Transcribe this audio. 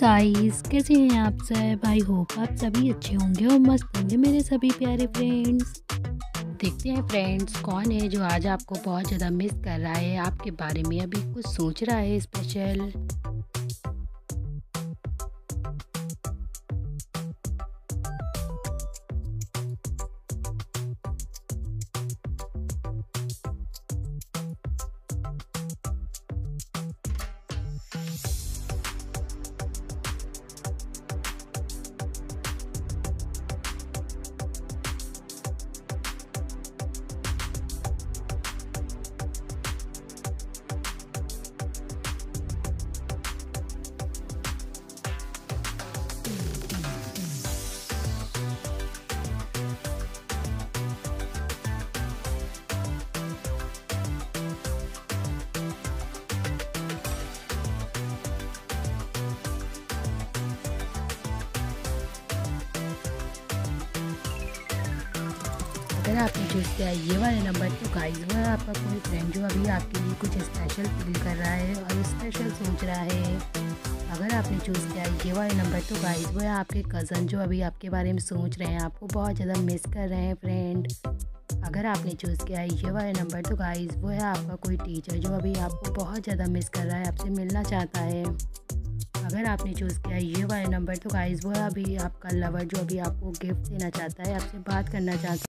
Guys कैसे हैं आप सब? आई होप आप सभी अच्छे होंगे और मस्त होंगे मेरे सभी प्यारे फ्रेंड्स देखते हैं फ्रेंड्स कौन है जो आज आपको बहुत ज़्यादा मिस कर रहा है, आपके बारे में अभी कुछ सोच रहा है स्पेशल अगर आपने चूज़ किया ये वाले नंबर तो गाइस वो है आपका कोई फ्रेंड जो अभी आपके लिए कुछ स्पेशल फील कर रहा है और स्पेशल सोच रहा है, अगर आपने चूज़ किया, ये वाले नंबर तो गाइस वो है आपके कज़न जो अभी आपके बारे में सोच रहे हैं, आपको बहुत ज़्यादा मिस कर रहे हैं फ्रेंड अगर आपने चूज़ किया, ये वाले नंबर तो गाइस वो है आपका कोई टीचर जो अभी आपको बहुत ज़्यादा मिस कर रहा है, आपसे मिलना चाहता है। अगर आपने चूज़ किया, ये वाले नंबर तो गाइस वो है अभी आपका लवर जो अभी आपको गिफ्ट देना चाहता है, आपसे बात करना चाहता है।